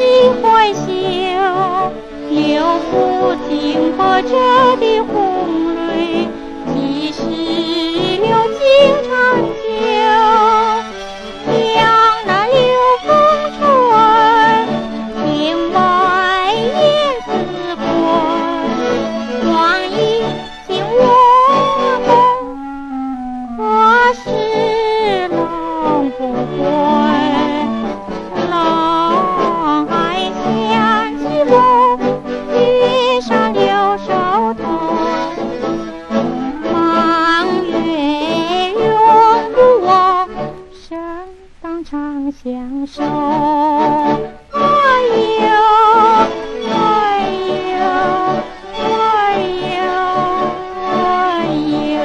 心怀羞，留不尽波折的湖。相守哎呦哎呦哎呦哎呦。